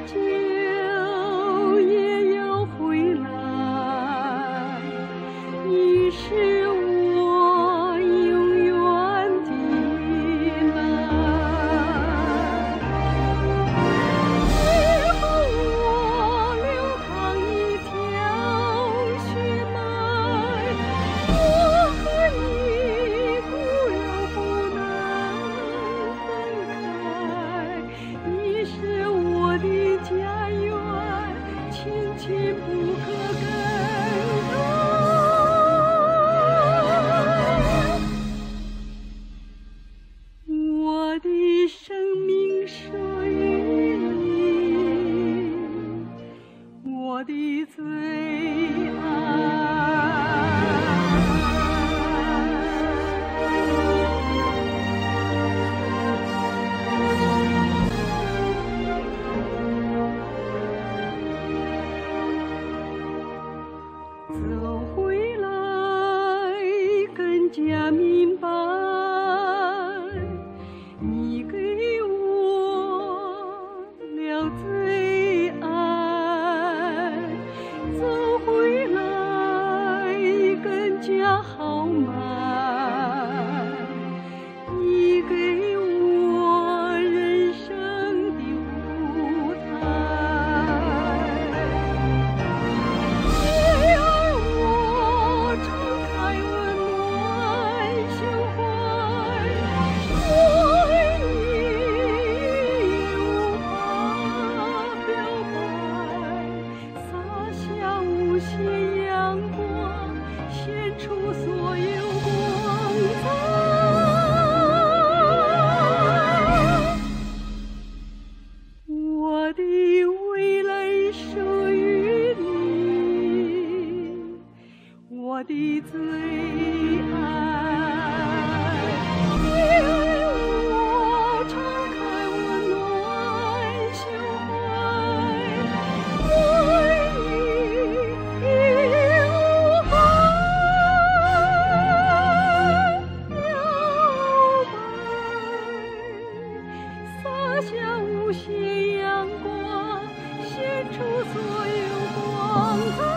watching. 心不可更改。我的生命属于你我的奉献阳光，献出所有光芒。我的未来属于你，我的子。狂